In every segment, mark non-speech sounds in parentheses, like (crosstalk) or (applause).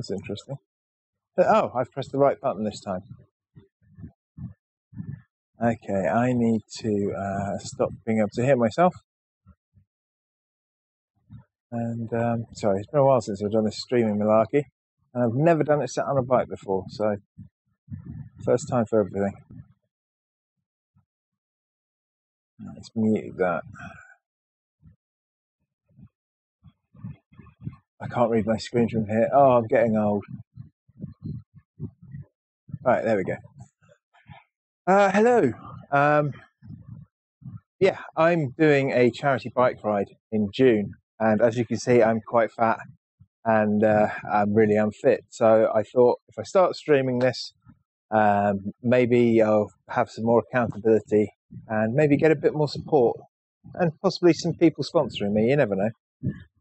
That's interesting. Oh, I've pressed the right button this time. Okay, I need to uh, stop being able to hear myself. And um, sorry, it's been a while since I've done this streaming malarkey, and I've never done it sat on a bike before, so first time for everything. Let's mute that. I can't read my screen from here. Oh, I'm getting old. Right, there we go. Uh, hello. Um, yeah, I'm doing a charity bike ride in June, and as you can see, I'm quite fat and uh, I'm really unfit. So I thought if I start streaming this, um, maybe I'll have some more accountability and maybe get a bit more support and possibly some people sponsoring me. You never know.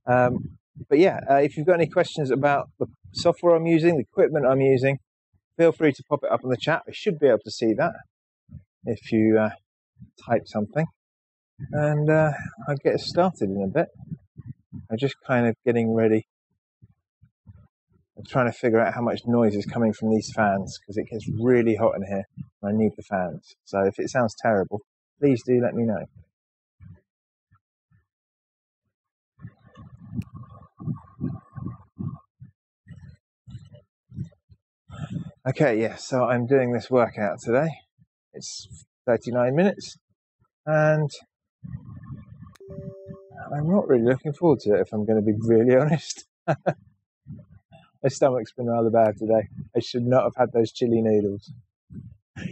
Um, but yeah, uh, if you've got any questions about the software I'm using, the equipment I'm using, feel free to pop it up in the chat. I should be able to see that if you uh, type something. And uh, I'll get started in a bit. I'm just kind of getting ready. I'm trying to figure out how much noise is coming from these fans because it gets really hot in here and I need the fans. So if it sounds terrible, please do let me know. Okay, yeah, so I'm doing this workout today. It's 39 minutes and I'm not really looking forward to it if I'm going to be really (laughs) honest. My stomach's been rather bad today. I should not have had those chili noodles.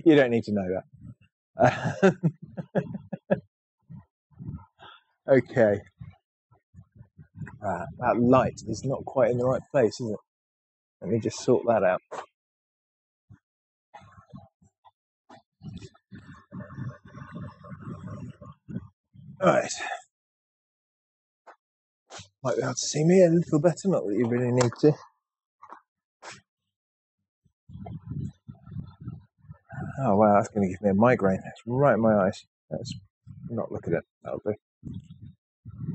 You don't need to know that. (laughs) okay. Uh, that light is not quite in the right place, is it? Let me just sort that out. Right. Might be able to see me a little better, not that you really need to. Oh wow, that's going to give me a migraine. It's right in my eyes. Let's not look at it. That'll do.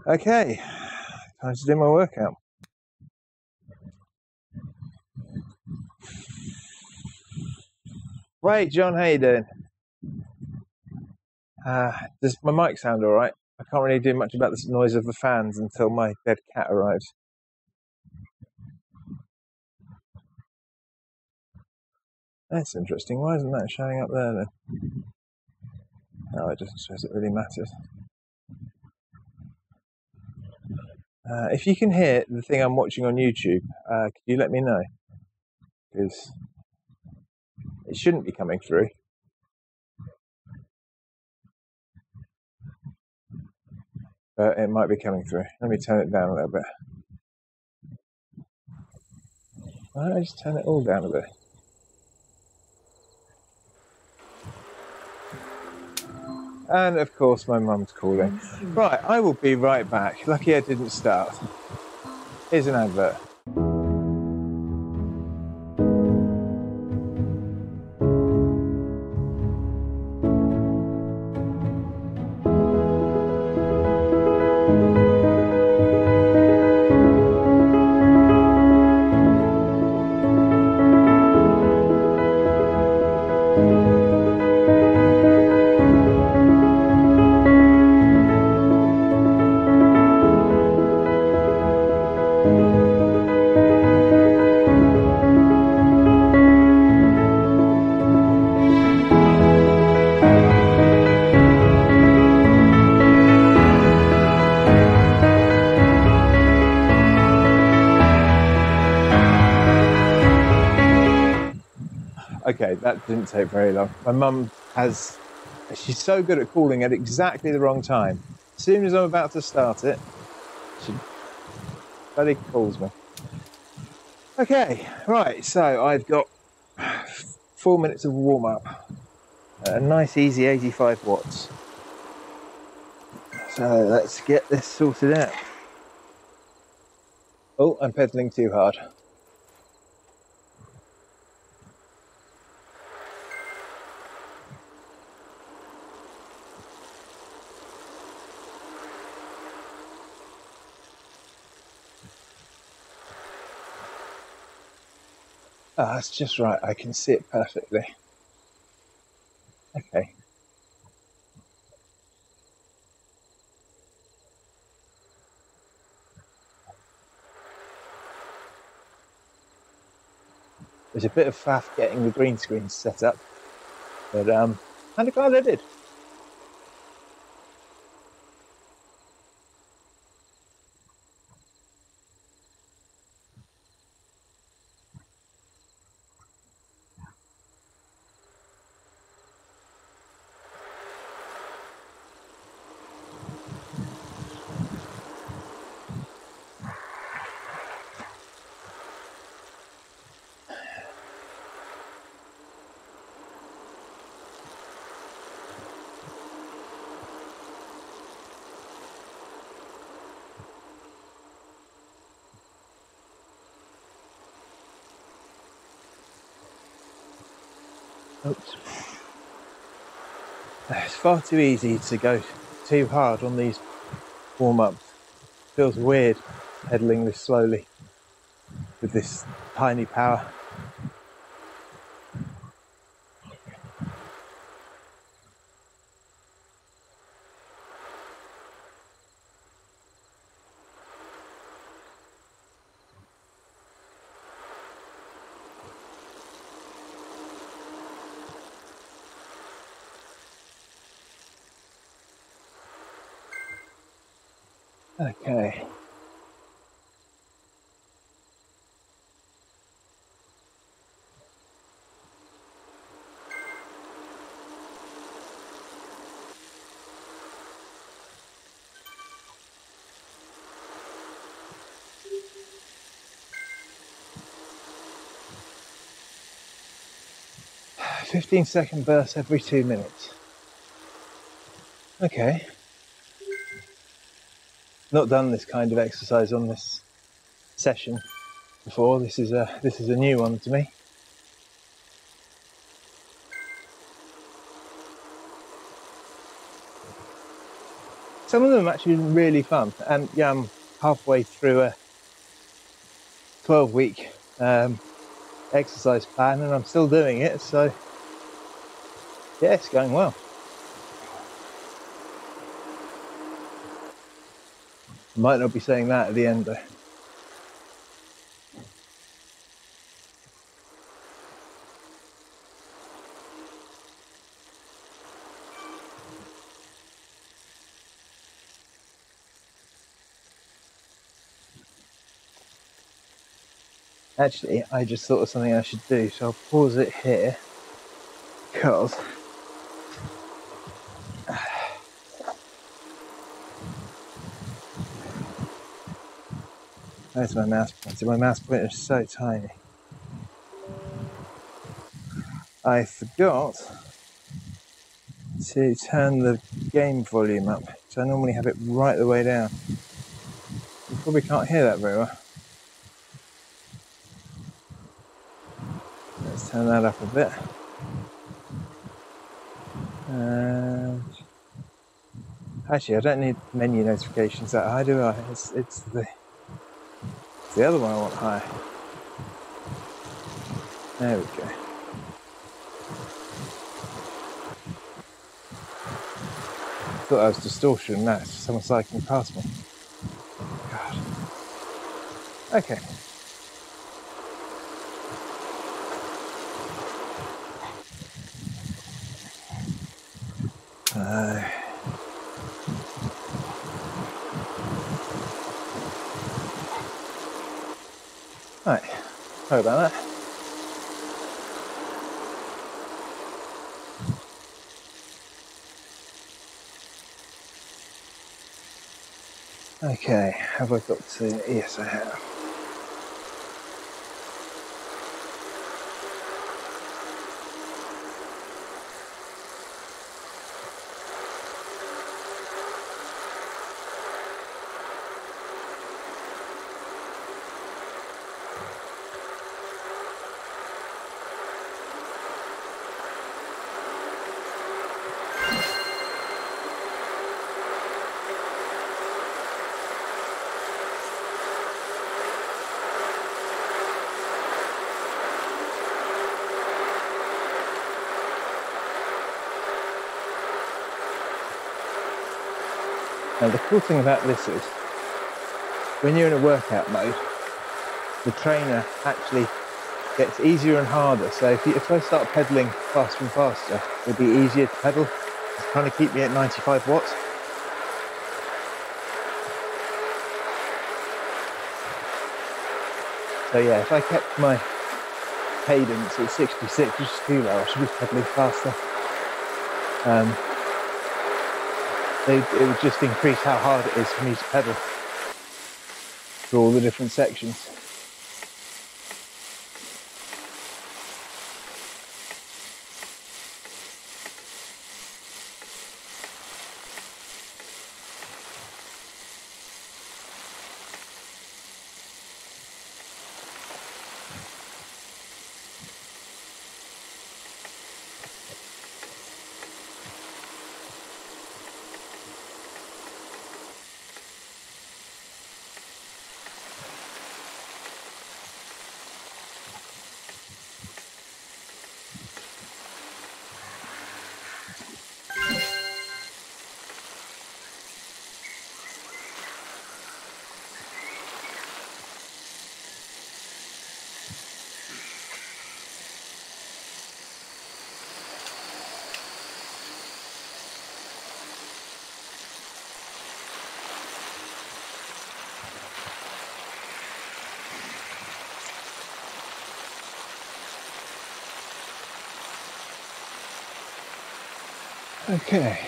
Okay, time to do my workout. Right, John, how you doing? Uh, does my mic sound all right? I can't really do much about the noise of the fans until my dead cat arrives. That's interesting. Why isn't that showing up there then? No, it doesn't it really matters. Uh, if you can hear the thing I'm watching on YouTube, uh, could you let me know? Because it shouldn't be coming through. But it might be coming through. Let me turn it down a little bit. Why don't I just turn it all down a bit? And of course, my mum's calling. Mm. Right, I will be right back. Lucky I didn't start. Here's an advert. Didn't take very long. My mum has, she's so good at calling at exactly the wrong time. As soon as I'm about to start it, she bloody calls me. Okay, right, so I've got four minutes of warm up. A nice, easy 85 watts. So let's get this sorted out. Oh, I'm pedaling too hard. Ah, that's just right. I can see it perfectly. Okay. There's a bit of faff getting the green screen set up, but um, kind of glad I did. Oops. It's far too easy to go too hard on these warm ups. Feels weird pedaling this slowly with this tiny power. 15 second bursts every two minutes. Okay. Not done this kind of exercise on this session before. This is a this is a new one to me. Some of them are actually really fun, and yeah, I'm halfway through a 12 week um, exercise plan, and I'm still doing it. So yeah, it's going well. Might not be saying that at the end though. Actually, I just thought of something I should do, so I'll pause it here because There's my mouse pointer. My mouse pointer is so tiny. I forgot to turn the game volume up. So I normally have it right the way down. You probably can't hear that very well. Let's turn that up a bit. And actually, I don't need menu notifications that high, do I? It's, it's the the other one I want high. There we go. Thought that was distortion, no, someone cycling past me. God. Okay. Uh, Right, sorry about that. Okay, have I got to? Yes, I have. Cool thing about this is when you're in a workout mode, the trainer actually gets easier and harder. So if, you, if I start pedaling faster and faster, it'll be easier to pedal. It's trying to keep me at 95 watts. So yeah, if I kept my cadence at 66, which is too low, I should be pedaling faster. Um, it would just increase how hard it is for me to pedal through all the different sections. Okay.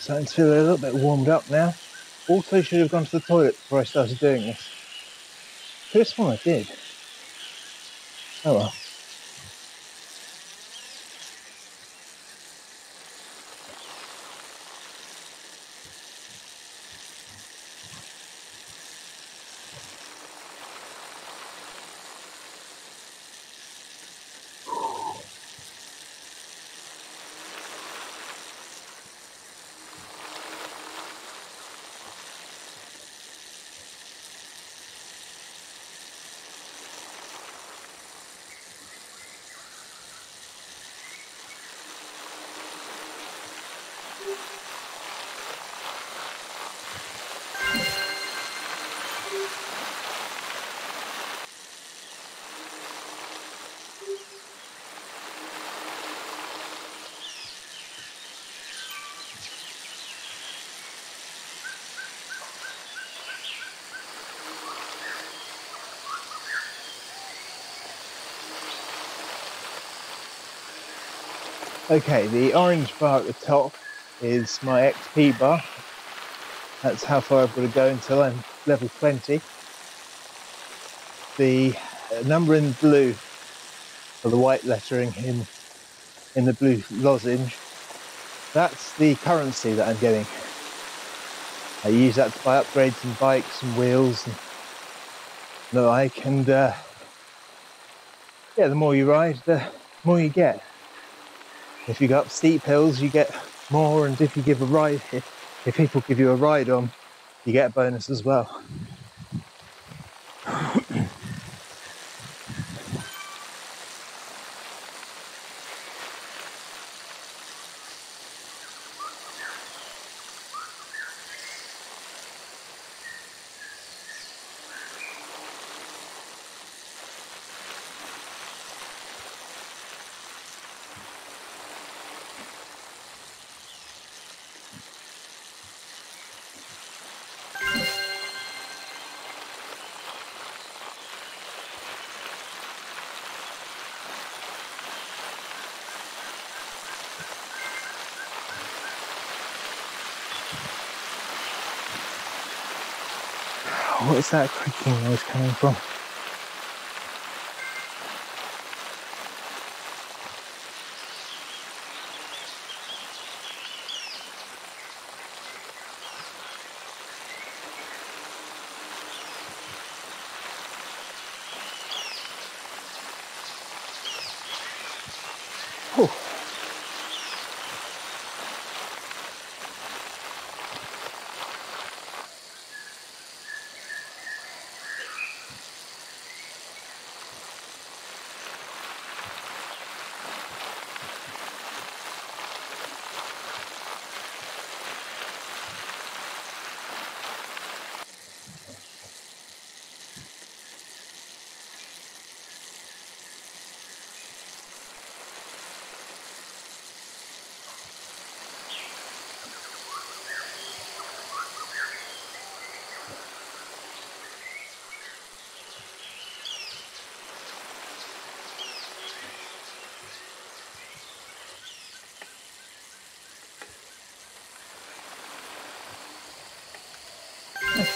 Starting to feel a little bit warmed up now. Also should have gone to the toilet before I started doing this. This one I did. Oh well. Okay, the orange bar at the top is my XP bar. That's how far I've got to go until I'm level 20. The uh, number in blue, or the white lettering in, in the blue lozenge, that's the currency that I'm getting. I use that to buy upgrades and bikes and wheels and the like. And uh, yeah, the more you ride, the more you get. If you go up steep hills, you get more, and if you give a ride, if, people give you a ride on, you get a bonus as well. What is that creaking noise coming from?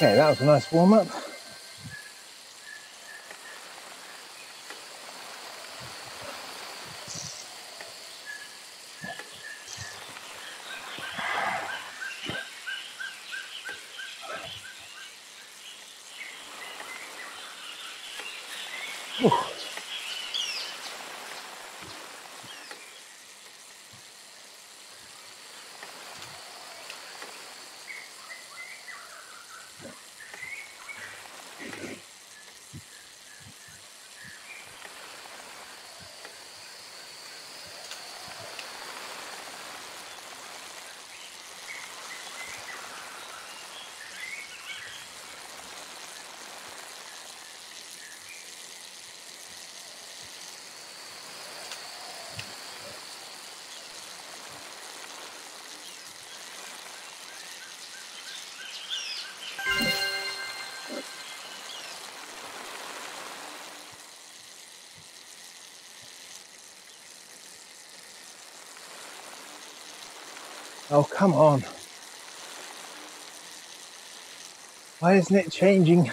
Okay, that was a nice warm up. Oh, come on. Why isn't it changing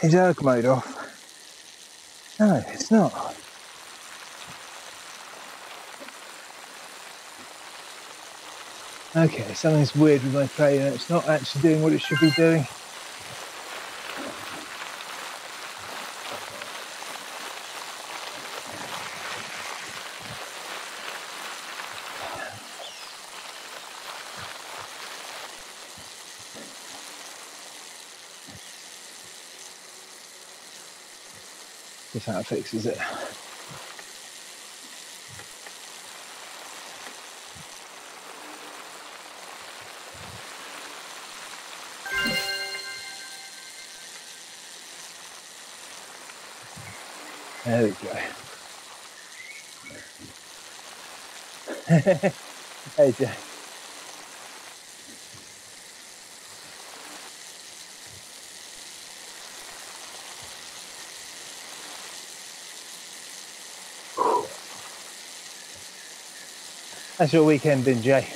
his erg mode off? No, it's not. Okay, something's weird with my trainer. It's not actually doing what it should be doing. If that fixes it. There we go. (laughs) hey, Jack. How's your weekend been, Jay?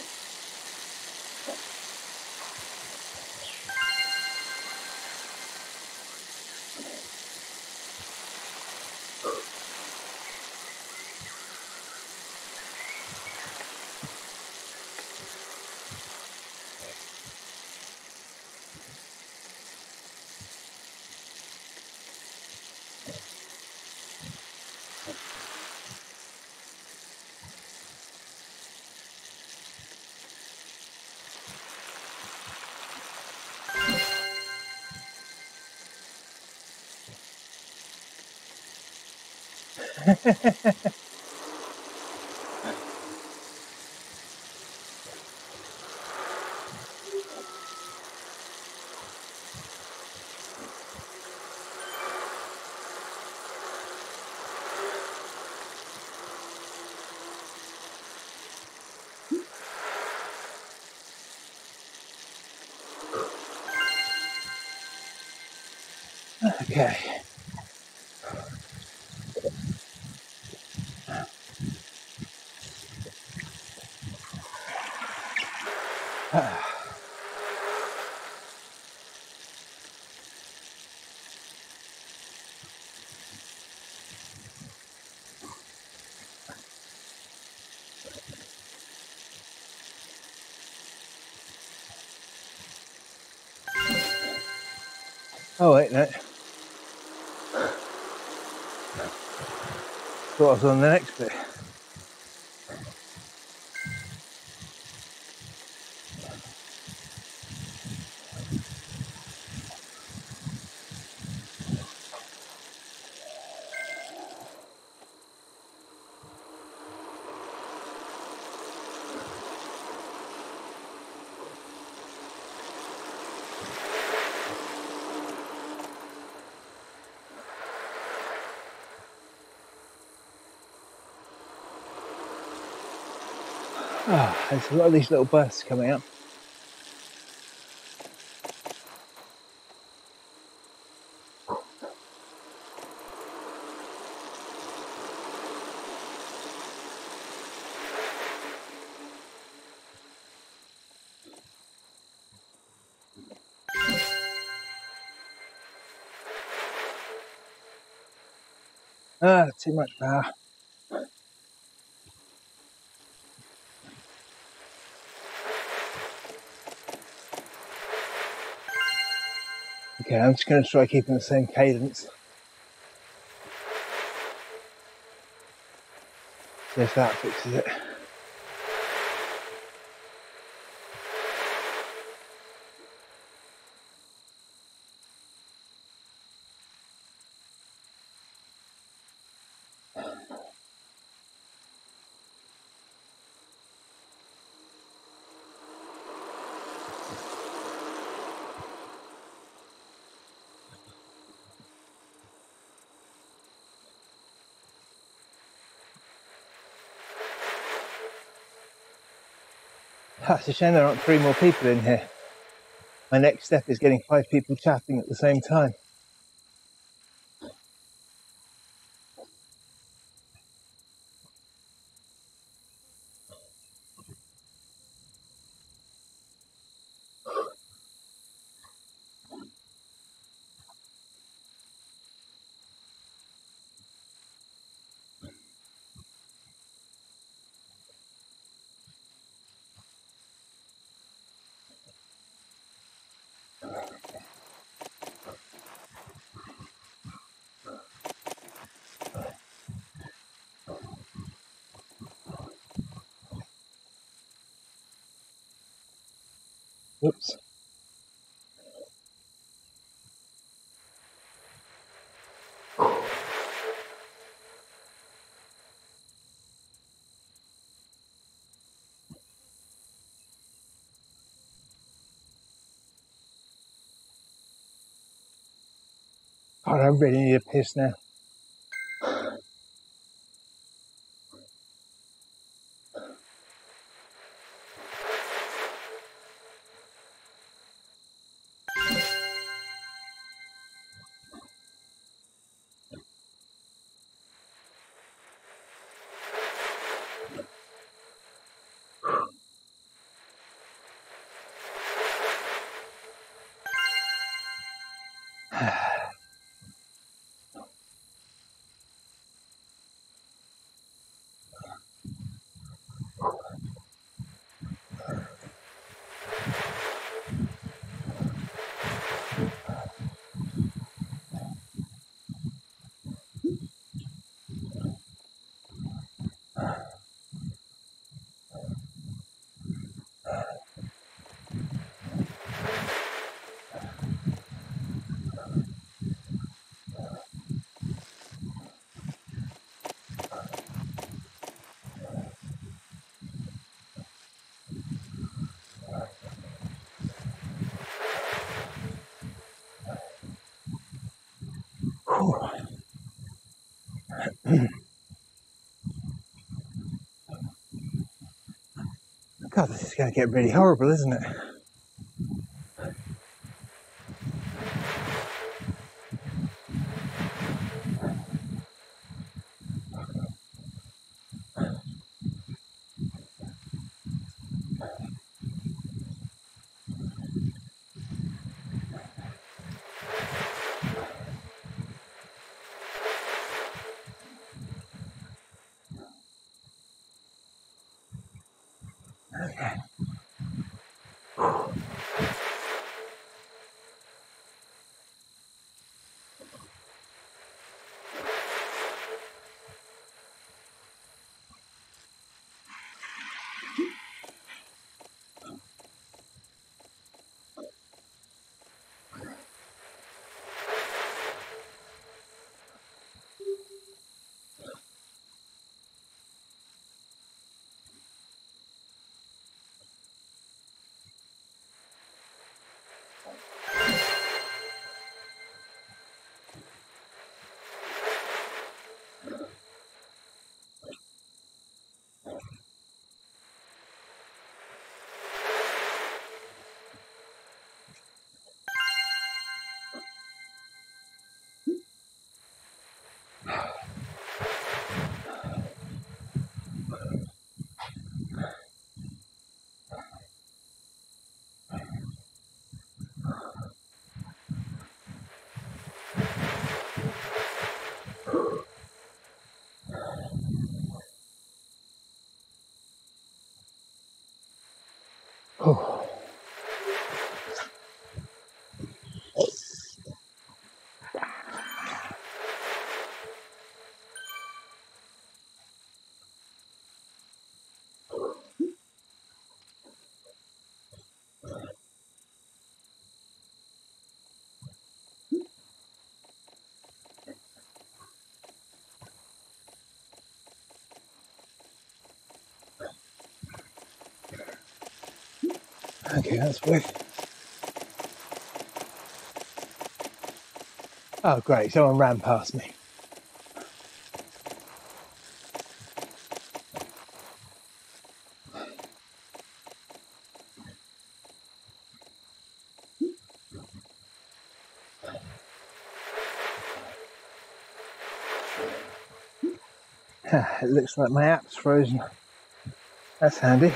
Okay. (sighs) Oh wait, no. Thought I was on the next bit. A lot of these little bursts coming up. Ah, too much power. Okay, I'm just going to try keeping the same cadence. See if that fixes it. That's a shame there aren't three more people in here. My next step is getting five people chatting at the same time. I really need a piss now. God, this is going to get really horrible, isn't it? Okay. Oh. Okay, that's weird. Oh, great. Someone ran past me. (laughs) it looks like my app's frozen. That's handy.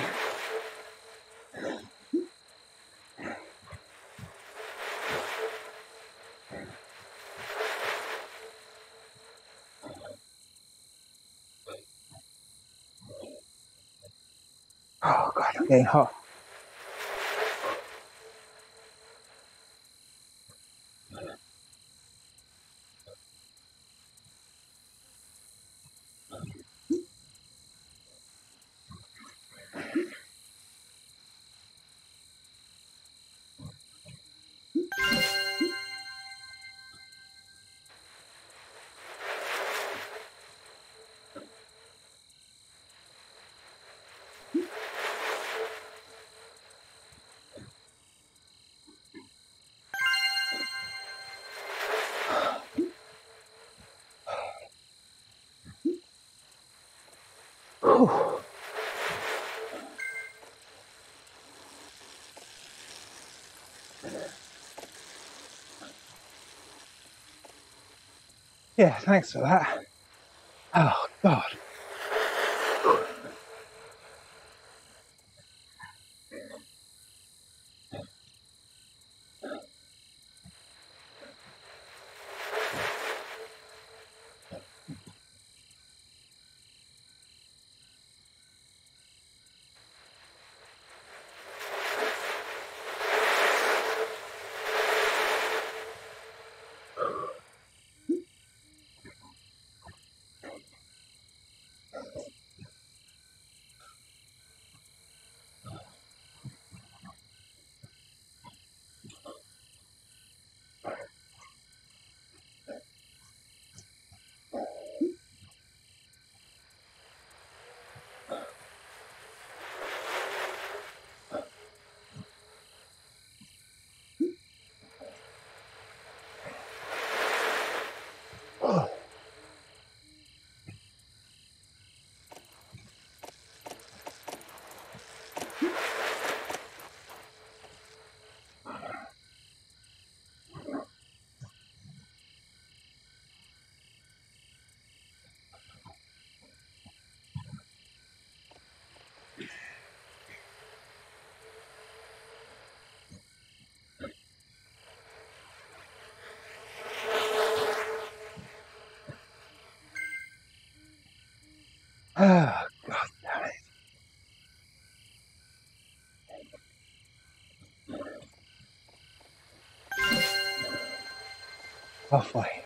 Oh god, I'm getting hot. Yeah, thanks for that. Oh, God. Oh. Ah, God damn it. Halfway.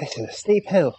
This is a steep hill.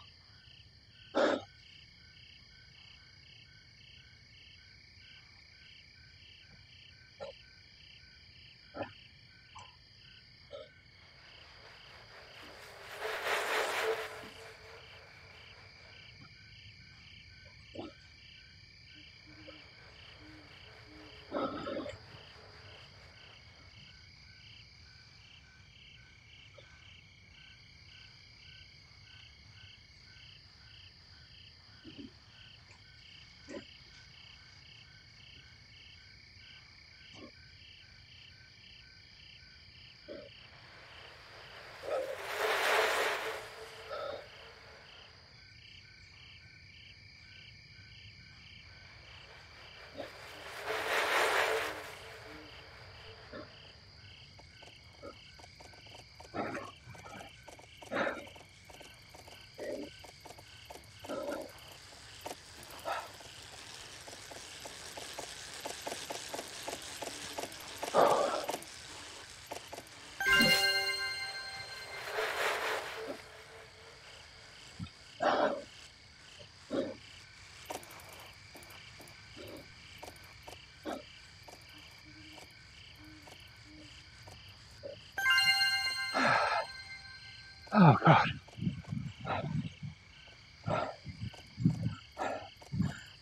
Oh god.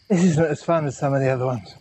This isn't as fun as some of the other ones.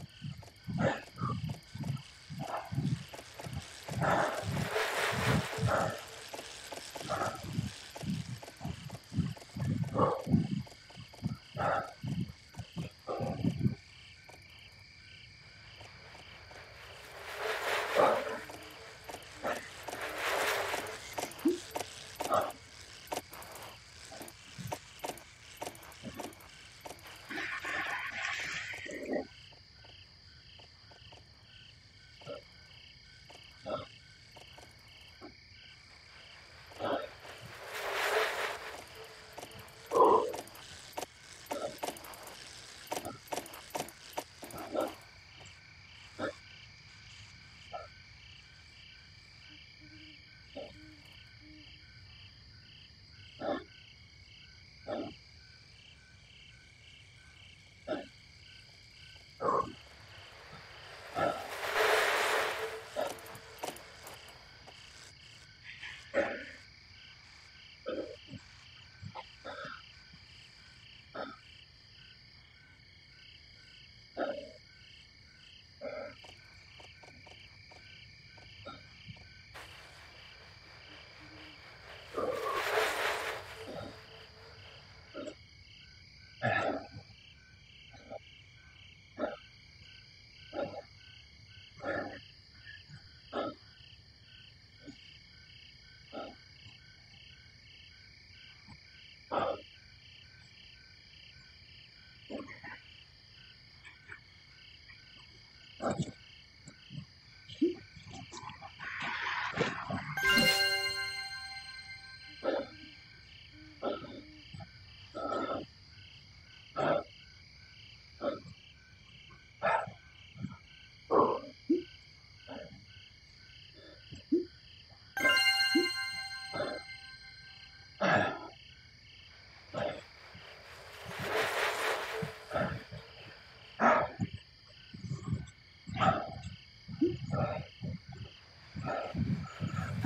Thank you.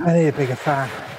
I need a bigger fan.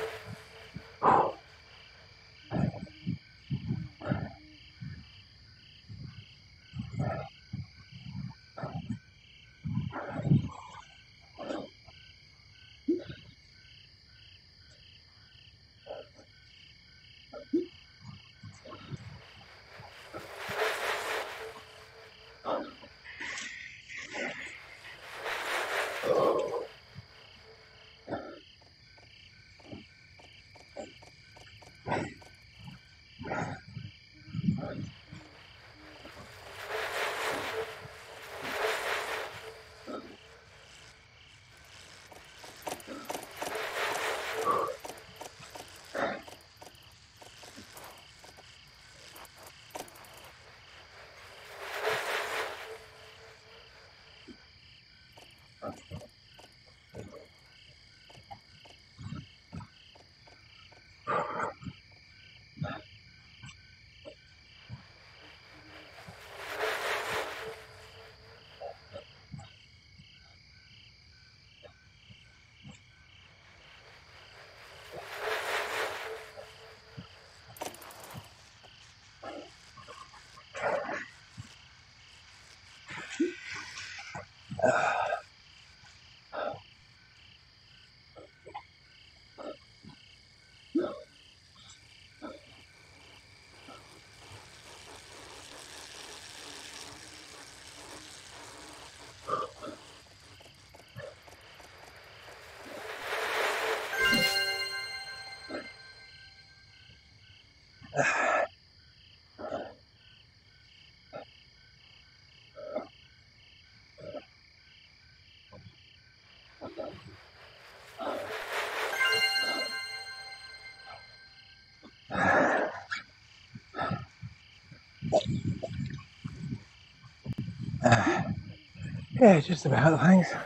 Yeah, just about thanks.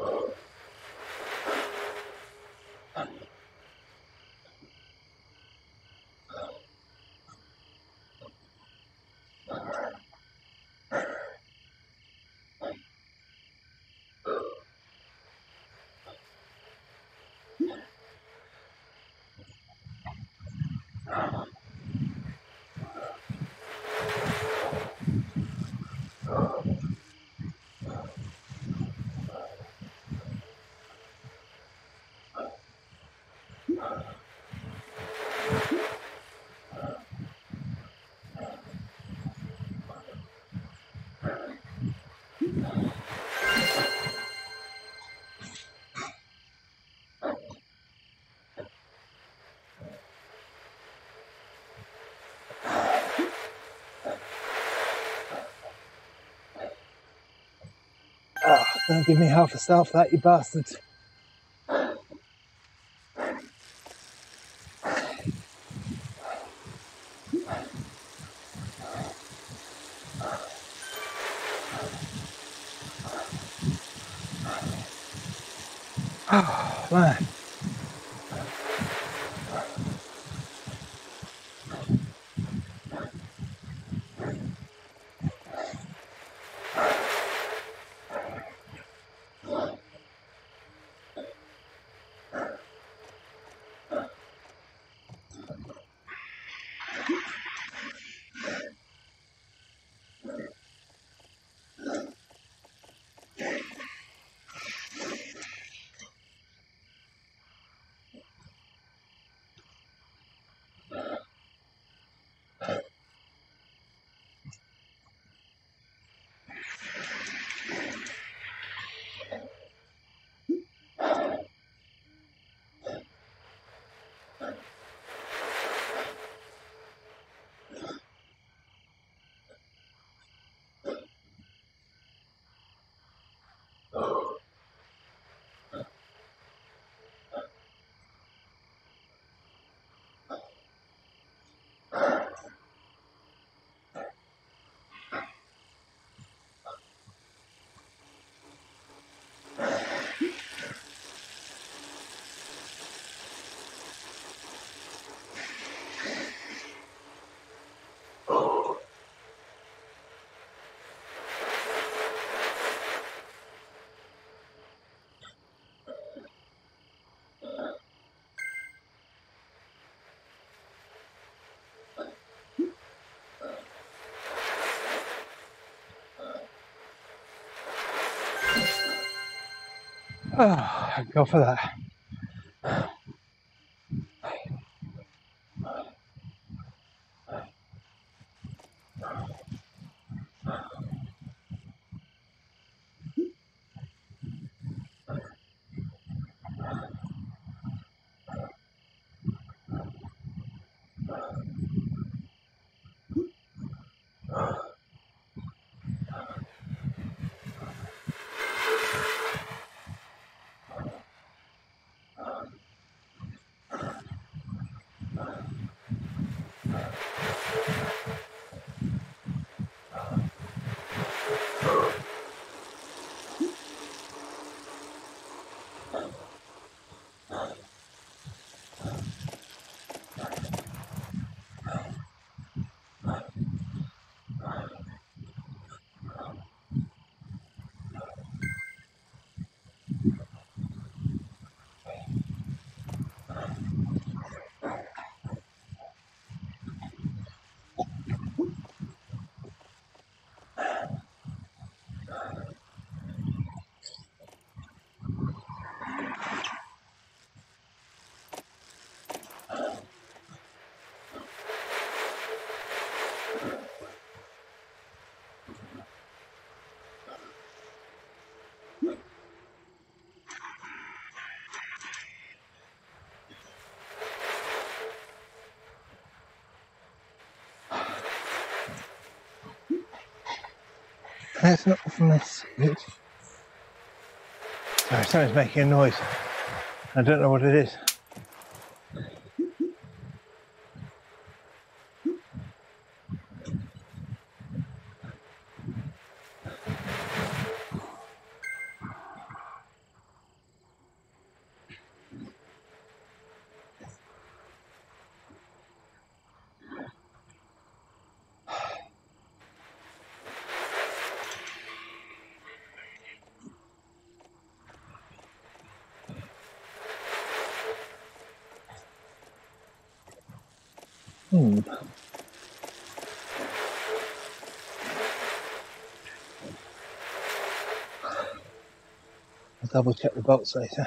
Uh, Ah, don't give me half a for that, you bastards. Ah, oh, man. Oh. Ah, oh, thank for that. That's not from this. It's... Sorry, something's making a noise. I don't know what it is. Hmm. I'll double check the bolts later.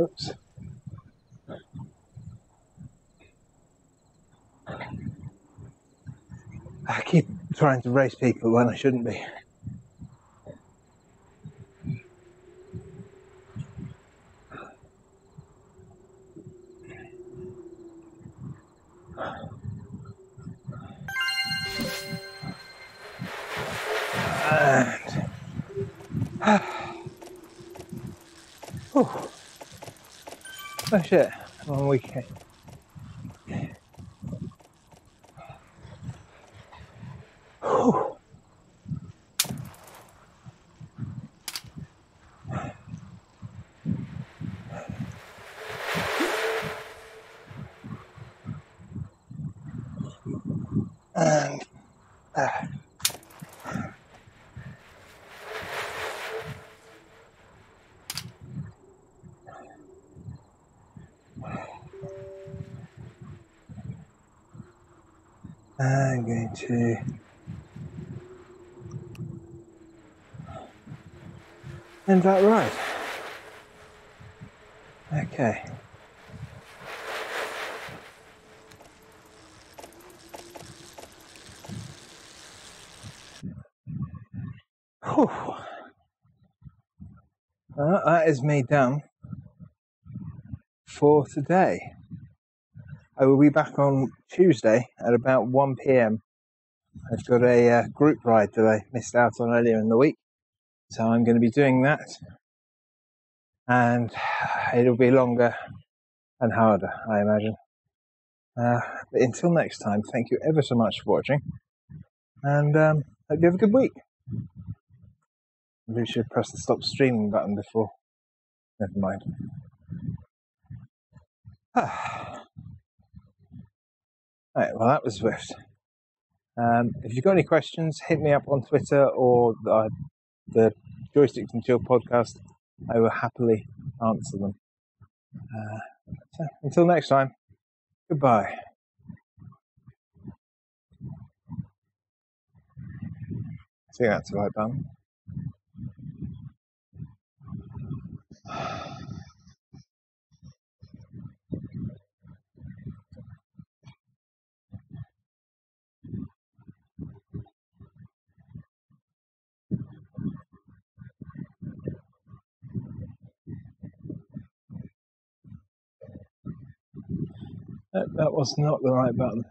Oops. I keep trying to race people when I shouldn't be. Long weekend. Whew. And uh, To end that ride. Okay. Whew. Well, that is me done for today. I will be back on Tuesday at about 1 pm. I've got a uh, group ride that I missed out on earlier in the week, so I'm going to be doing that, and it'll be longer and harder, I imagine. Uh, but until next time, thank you ever so much for watching, and um, hope you have a good week. Maybe we should press the stop streaming button before. Never mind. Ah. (sighs) Right, well, that was swift. Um, if you've got any questions, hit me up on Twitter or the, the Joysticks and Chill podcast. I will happily answer them. Uh, so until next time, goodbye. I think that's the right button. That, that was not the right button.